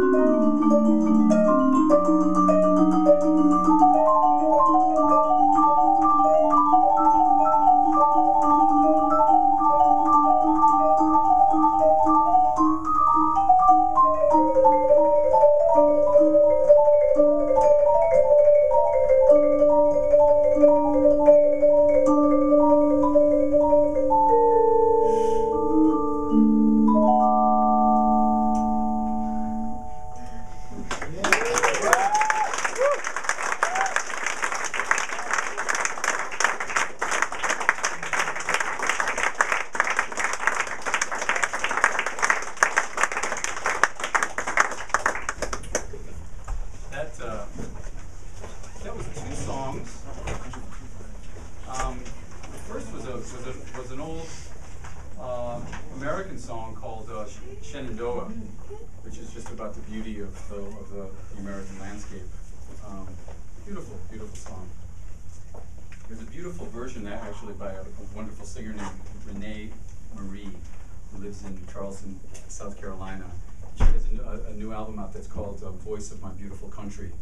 That, was a, was an old, uh, American song called, uh, Shenandoah, which is just about the beauty of the, of the American landscape. Um, beautiful, beautiful song. There's a beautiful version actually by a, a wonderful singer named René Marie, who lives in Charleston, South Carolina. She has a, new- a, a new album out that's called uh, Voice of My Beautiful Country,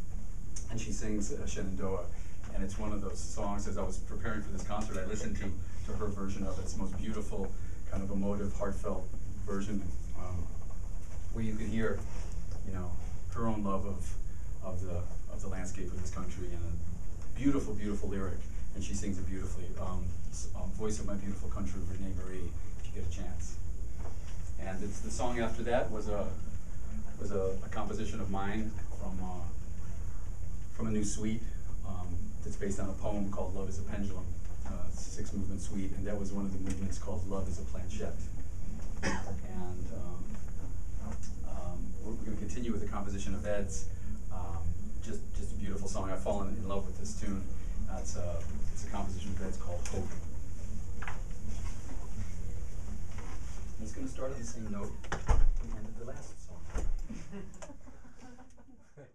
and she sings uh, Shenandoah. And it's one of those songs, as I was preparing for this concert, I listened to, to her version of it. It's the most beautiful, kind of emotive, heartfelt version, um, where you can hear, you know, her own love of, of the, of the landscape of this country and a beautiful, beautiful lyric, and she sings it beautifully. Um, um, Voice of My Beautiful Country, René Marie, if you get a chance. And it's, the song after that was a, was a, a composition of mine from, uh, from a new suite, um, that's based on a poem called Love is a Pendulum, uh, six movement suite, and that was one of the movements called Love is a Planchette. And, um, um, we're, we're gonna continue with the composition of Ed's, um, just, just a beautiful song, I've fallen in love with this tune. Uh, it's a, it's a composition of Ed's called Hope. And It's gonna start on the same note we ended the last song.